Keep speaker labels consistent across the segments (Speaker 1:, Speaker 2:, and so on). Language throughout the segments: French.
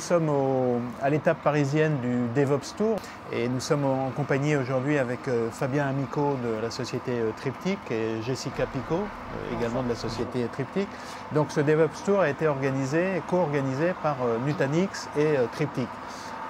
Speaker 1: nous sommes à l'étape parisienne du DevOps Tour et nous sommes en compagnie aujourd'hui avec euh, Fabien Amico de la société euh, Triptyque et Jessica Picot, euh, également de la société Triptyque. Donc ce DevOps Tour a été organisé, co-organisé par Nutanix et Triptyque.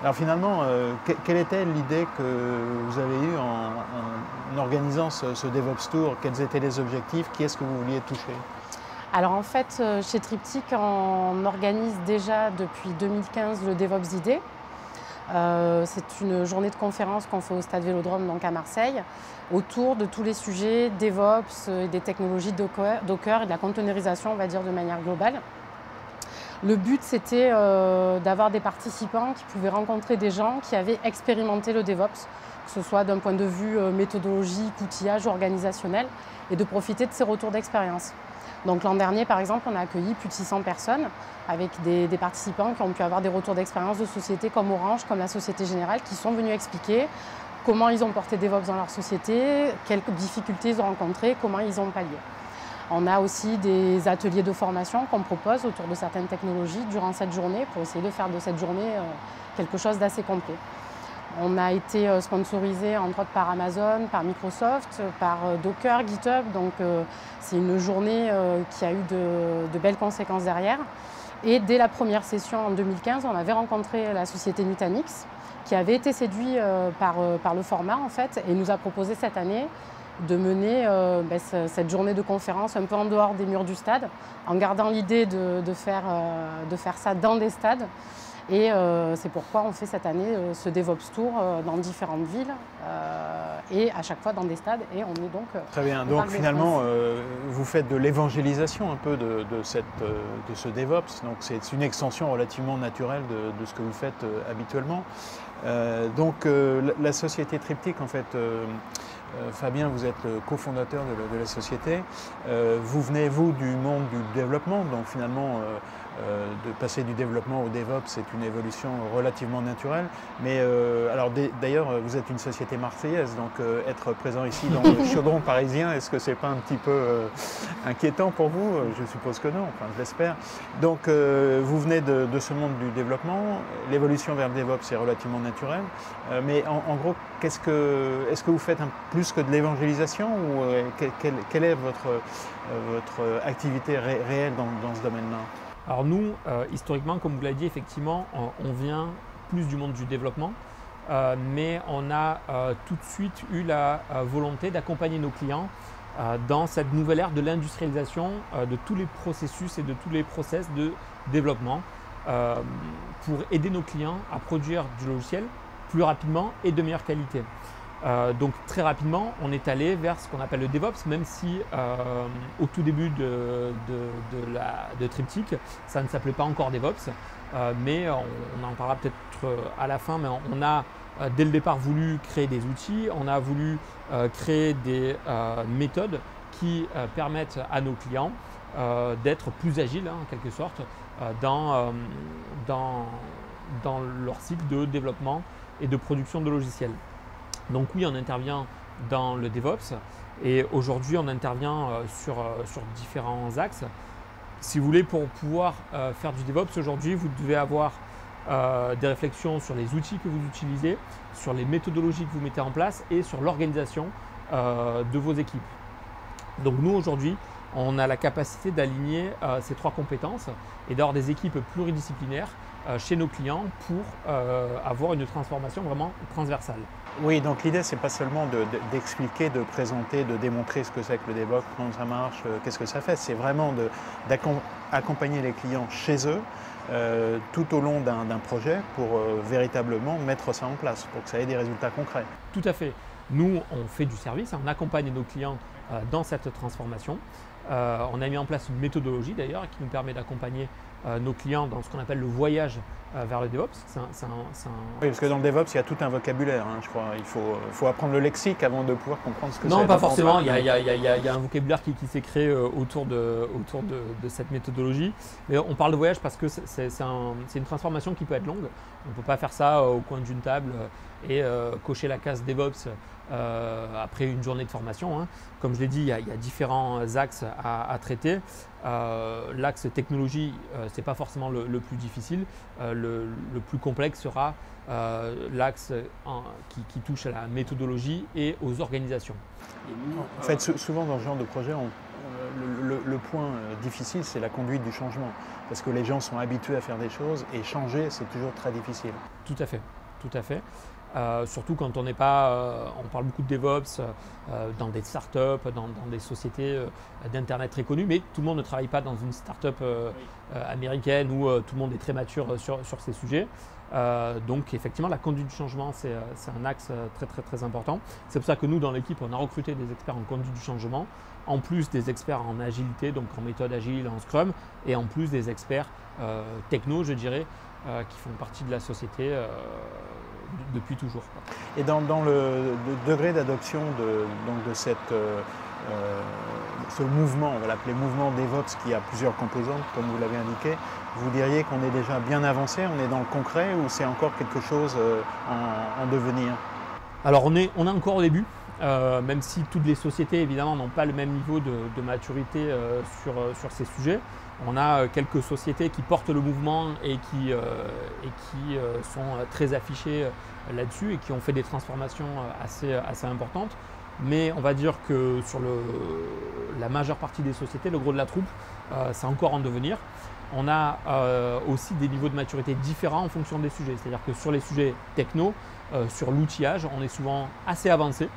Speaker 1: Alors finalement, quelle était l'idée que vous avez eue en, organisant ce, ce DevOps Tour? Quels étaient les objectifs? Qui est-ce que vous vouliez toucher?
Speaker 2: Alors en fait, euh, chez Triptyque, on organise déjà depuis 2015 le DevOps Idée. Euh, c'est une journée de conférence qu'on fait au Stade Vélodrome, donc à Marseille, autour de tous les sujets DevOps et des technologies Docker, et de la containerisation, on va dire, de manière globale. Le but, c'était euh, d'avoir des participants qui pouvaient rencontrer des gens qui avaient expérimenté le DevOps, que ce soit d'un point de vue méthodologique, outillage, organisationnel, et de profiter de ces retours d'expérience. Donc l'an dernier, par exemple, on a accueilli plus de 600 personnes avec des, participants qui ont pu avoir des retours d'expérience de sociétés comme Orange, comme la Société Générale, qui sont venus expliquer comment ils ont porté DevOps dans leur société, quelles difficultés ils ont rencontrées, comment ils ont pallié. On a aussi des ateliers de formation qu'on propose autour de certaines technologies durant cette journée pour essayer de faire de cette journée euh, quelque chose d'assez complet. On a été euh, sponsorisé entre autres par Amazon, par Microsoft, par euh, Docker, GitHub. Donc euh, c'est une journée qui a eu de, belles conséquences derrière. Et dès la première session en 2015, on avait rencontré la société Nutanix qui avait été séduit par, le format en fait et nous a proposé cette année de mener ben, cette journée de conférence un peu en dehors des murs du stade, en gardant l'idée de faire ça dans des stades. Et euh, c'est pourquoi on fait cette année euh, ce DevOps Tour euh, dans différentes villes et à chaque fois dans des stades. Et on est donc.
Speaker 1: Très bien. Donc finalement, vous faites de l'évangélisation un peu de, cette, de ce DevOps. Donc c'est une extension relativement naturelle de, ce que vous faites habituellement. donc la, société Triptyque, en fait. Fabien, vous êtes le cofondateur de, la société. vous venez, vous, du monde du développement, donc finalement, euh, de passer du développement au DevOps, c'est une évolution relativement naturelle. Mais euh, alors d'ailleurs, vous êtes une société marseillaise, donc euh, être présent ici dans le chaudron parisien, est-ce que c'est pas un petit peu inquiétant pour vous? Je suppose que non, enfin je l'espère. Donc vous venez de, ce monde du développement, l'évolution vers le DevOps est relativement naturelle. mais en, gros, qu'est-ce que, est-ce que vous faites plus que de l'évangélisation ou quelle, est votre, votre activité réelle dans ce domaine-là?
Speaker 3: Alors nous, euh, historiquement, comme vous l'avez dit, effectivement, on, vient plus du monde du développement, euh, mais on a euh, tout de suite eu la volonté d'accompagner nos clients dans cette nouvelle ère de l'industrialisation de tous les processus et de tous les process de développement pour aider nos clients à produire du logiciel plus rapidement et de meilleure qualité. Euh, donc très rapidement, on est allé vers ce qu'on appelle le DevOps, même si euh, au tout début de, de, Triptyque, ça ne s'appelait pas encore DevOps, euh, mais on, en parlera peut-être à la fin, mais on, a dès le départ voulu créer des outils, on a voulu créer des méthodes qui permettent à nos clients d'être plus agiles, hein, en quelque sorte, dans leur cycle de développement et de production de logiciels. Donc oui, on intervient dans le DevOps et aujourd'hui on intervient euh, sur, euh, sur différents axes. Si vous voulez, pour pouvoir euh, faire du DevOps aujourd'hui, vous devez avoir des réflexions sur les outils que vous utilisez, sur les méthodologies que vous mettez en place et sur l'organisation de vos équipes. Donc nous aujourd'hui, on a la capacité d'aligner ces trois compétences et d'avoir des équipes pluridisciplinaires chez nos clients pour avoir une transformation vraiment transversale.
Speaker 1: Oui, donc l'idée, c'est pas seulement d'expliquer, de, présenter, de démontrer ce que c'est que le DevOps, comment ça marche, euh, qu'est-ce que ça fait. C'est vraiment d'accompagner les clients chez eux euh, tout au long d'un projet pour euh, véritablement mettre ça en place, pour que ça ait des résultats concrets.
Speaker 3: Tout à fait. Nous, on fait du service, on accompagne nos clients dans cette transformation. On a mis en place une méthodologie d'ailleurs qui nous permet d'accompagner nos clients dans ce qu'on appelle le voyage euh, vers le DevOps.
Speaker 1: Oui, parce que dans le DevOps, il y a tout un vocabulaire, hein, je crois. Il faut, faut, apprendre le lexique avant de pouvoir comprendre ce que c'est.
Speaker 3: Non, pas forcément. Il y, a, il, y a, il y, a, un vocabulaire qui, qui s'est créé euh, autour, de, autour de, de, cette méthodologie. Mais on parle de voyage parce que c'est un, une transformation qui peut être longue. On ne peut pas faire ça euh, au coin d'une table et cocher la case DevOps après une journée de formation. Hein. Comme je l'ai dit, il y, a, différents axes à, traiter. L'axe technologie, ce n'est pas forcément le, plus difficile. Le, plus complexe sera l'axe qui, touche à la méthodologie et aux organisations.
Speaker 1: En fait, souvent dans ce genre de projet, on, le, point euh, difficile, c'est la conduite du changement. Parce que les gens sont habitués à faire des choses et changer, c'est toujours très difficile.
Speaker 3: Tout à fait, tout à fait. Euh, surtout quand on n'est pas, euh, on parle beaucoup de DevOps dans des startups, dans, dans des sociétés d'internet très connues, mais tout le monde ne travaille pas dans une startup américaine où tout le monde est très mature sur, sur ces sujets. Donc effectivement, la conduite du changement, c'est un axe très très très important. C'est pour ça que nous, dans l'équipe, on a recruté des experts en conduite du changement en plus des experts en agilité, donc en méthode agile, en Scrum, et en plus des experts euh, techno, je dirais, euh, qui font partie de la société euh, depuis toujours.
Speaker 1: Et dans, le, degré d'adoption de, de cette, ce mouvement, on va l'appeler mouvement DevOps, qui a plusieurs composantes, comme vous l'avez indiqué, vous diriez qu'on est déjà bien avancé, on est dans le concret, ou c'est encore quelque chose en, devenir?
Speaker 3: Alors on est, on encore au début, euh, même si toutes les sociétés évidemment n'ont pas le même niveau de, maturité euh, sur, euh, sur, ces sujets. On a quelques sociétés qui portent le mouvement et qui, et qui sont très affichées là-dessus et qui ont fait des transformations assez, assez importantes. Mais on va dire que sur le, la majeure partie des sociétés, le gros de la troupe, c'est encore en devenir. On a aussi des niveaux de maturité différents en fonction des sujets. C'est-à-dire que sur les sujets techno, sur l'outillage, on est souvent assez avancé.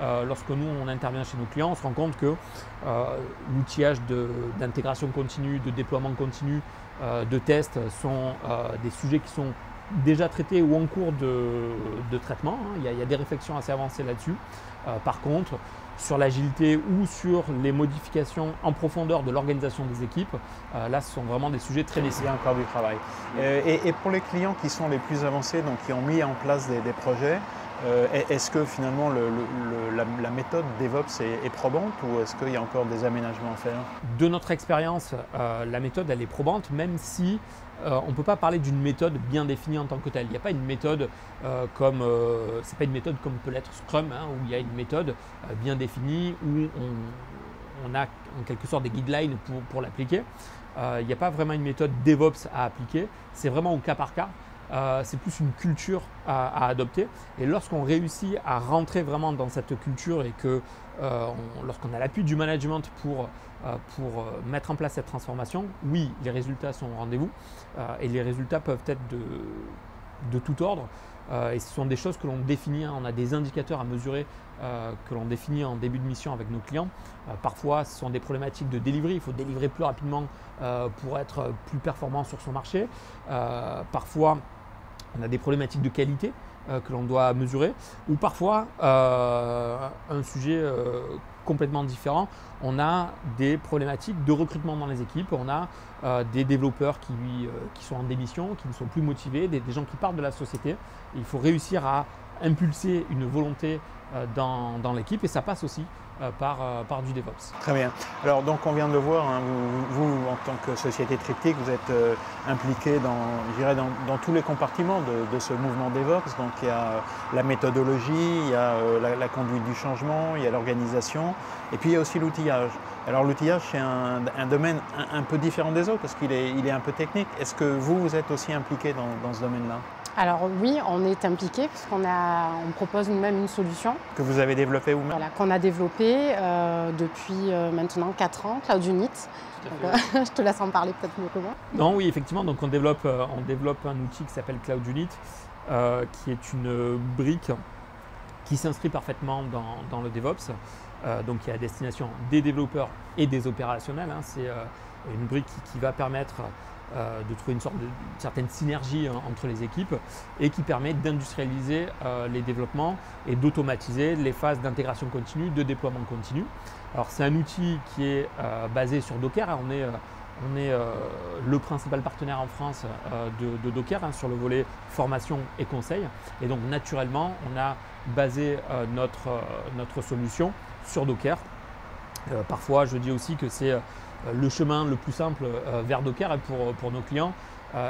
Speaker 3: Euh, lorsque nous on intervient chez nos clients, on se rend compte que euh, l'outillage d'intégration continue, de déploiement continu, euh, de tests sont des sujets qui sont déjà traités ou en cours de, traitement. Hein. Il, y a, des réflexions assez avancées là-dessus. par contre, sur l'agilité ou sur les modifications en profondeur de l'organisation des équipes, là ce sont vraiment des sujets très nécessaires.
Speaker 1: Il y a encore du travail. Et, pour les clients qui sont les plus avancés, donc qui ont mis en place des projets, euh, est-ce que finalement la, méthode DevOps est, probante ou est-ce qu'il y a encore des aménagements à faire?
Speaker 3: De notre expérience, euh, la méthode elle est probante, même si euh, on ne peut pas parler d'une méthode bien définie en tant que telle. Il n'y a pas une méthode comme c'est pas une méthode comme peut l'être Scrum, hein, où il y a une méthode bien définie où on, a en quelque sorte des guidelines pour, pour l'appliquer. il n'y a pas vraiment une méthode DevOps à appliquer. C'est vraiment au cas par cas. Euh, c'est plus une culture à, adopter. Et lorsqu'on réussit à rentrer vraiment dans cette culture et que euh, lorsqu'on a l'appui du management pour, euh, mettre en place cette transformation, oui, les résultats sont au rendez-vous et les résultats peuvent être de tout ordre. Et ce sont des choses que l'on définit, hein. on a des indicateurs à mesurer que l'on définit en début de mission avec nos clients. parfois, ce sont des problématiques de delivery, il faut délivrer plus rapidement pour être plus performant sur son marché. parfois, on a des problématiques de qualité euh, que l'on doit mesurer, ou parfois euh, un sujet euh, complètement différent, on a des problématiques de recrutement dans les équipes, on a des développeurs qui, sont en démission, qui ne sont plus motivés, des, gens qui partent de la société. il faut réussir à impulser une volonté dans, dans l'équipe et ça passe aussi par, euh, par du DevOps.
Speaker 1: Très bien. Alors donc on vient de le voir, hein, vous, en tant que société Triptyque, vous êtes euh, impliqué dans, dans, dans, tous les compartiments de, ce mouvement DevOps. Donc il y a la méthodologie, il y a la, conduite du changement, il y a l'organisation, et puis il y a aussi l'outillage. Alors l'outillage c'est un, domaine un, peu différent des autres parce qu'il est, il est un peu technique. Est-ce que vous, vous êtes aussi impliqué dans, dans ce domaine-là?
Speaker 2: Alors oui, on est impliqué puisqu'on on propose nous-mêmes une solution.
Speaker 1: Que vous avez développée vous-même?
Speaker 2: Voilà, qu'on a développée euh, depuis euh, maintenant 4 ans, Cloud Unit. Euh, je te laisse en parler peut-être mieux que moi.
Speaker 3: Non, oui, effectivement, donc on développe, on développe un outil qui s'appelle Cloud Unit, qui est une brique qui s'inscrit parfaitement dans, le DevOps, donc qui est à destination des développeurs et des opérationnels. Hein. C'est une brique qui va permettre euh, de trouver une sorte de certaine synergie hein, entre les équipes et qui permet d'industrialiser euh, les développements et d'automatiser les phases d'intégration continue, de déploiement continu. Alors c'est un outil qui est euh, basé sur Docker. On est, on est le principal partenaire en France de, Docker hein, sur le volet formation et conseil. Et donc naturellement, on a basé notre solution sur Docker. parfois, je dis aussi que c'est euh, le chemin le plus simple euh, vers Docker pour, pour nos clients.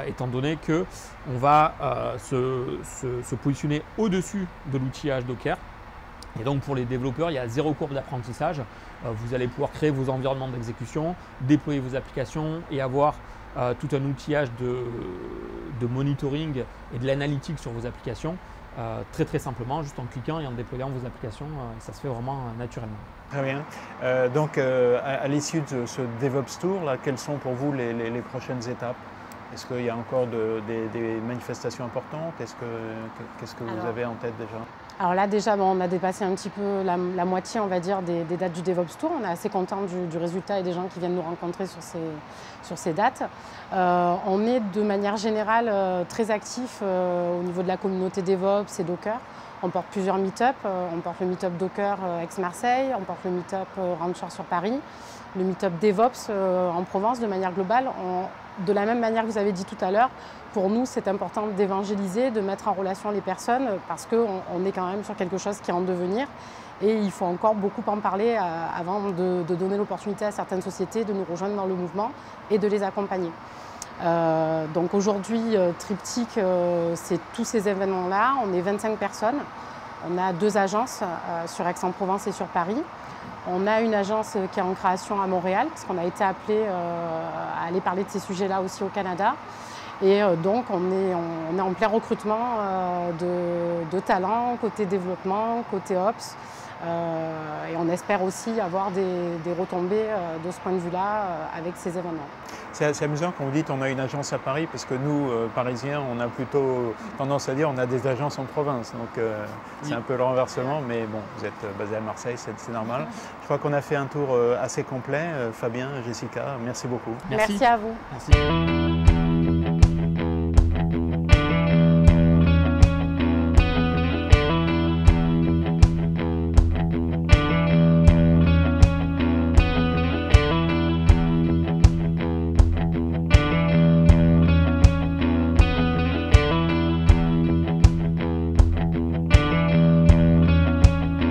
Speaker 3: étant donné qu'on va se, positionner au-dessus de l'outillage Docker. Et donc pour les développeurs, il y a zéro courbe d'apprentissage. vous allez pouvoir créer vos environnements d'exécution, déployer vos applications et avoir tout un outillage de monitoring et de l'analytique sur vos applications euh, très très simplement, juste en cliquant et en déployant vos applications, euh, ça se fait vraiment euh, naturellement.
Speaker 1: Très bien. donc à, l'issue de ce DevOps Tour, là, quelles sont pour vous les, prochaines étapes? Est-ce qu'il y a encore des, manifestations importantes? Qu'est-ce que, vous avez en tête déjà?
Speaker 2: Alors là, déjà, on a dépassé un petit peu la, moitié, on va des, dates du DevOps Tour. On est assez content du, résultat et des gens qui viennent nous rencontrer sur ces, sur ces dates. Euh, on est de manière générale euh, très actif euh, au niveau de la communauté DevOps et Docker. On porte plusieurs meet-up. on porte le meet-up Docker ex-Marseille, on porte le meet-up Rancher sur Paris, le meet-up DevOps en Provence de manière globale. De la même manière que vous avez dit tout à l'heure, pour nous, c'est important d'évangéliser, de mettre en relation les personnes parce qu'on est quand même sur quelque chose qui est en devenir et il faut encore beaucoup en parler euh, avant de, donner l'opportunité à certaines sociétés de nous rejoindre dans le mouvement et de les accompagner. Euh, donc aujourd'hui, euh, Triptyque, c'est tous ces événements-là. On est 25 personnes. On a deux agences sur Aix-en-Provence et sur Paris. On a une agence qui est en création à Montréal, parce qu'on a été appelé à aller parler de ces sujets-là aussi au Canada. Et euh, donc, on est, on est en plein recrutement euh, de, talents côté développement, côté ops. Euh, et on espère aussi avoir des, retombées de ce point de vue-là avec ces événements.
Speaker 1: C'est amusant quand vous dites on a une agence à Paris, parce que nous, Parisiens, on a plutôt tendance à dire on a des agences en province. Donc c'est un peu le renversement, mais bon, vous êtes basé à Marseille, c'est normal. Je crois qu'on a fait un tour assez complet. Fabien, Jessica, merci beaucoup.
Speaker 2: Merci, merci à vous. Merci.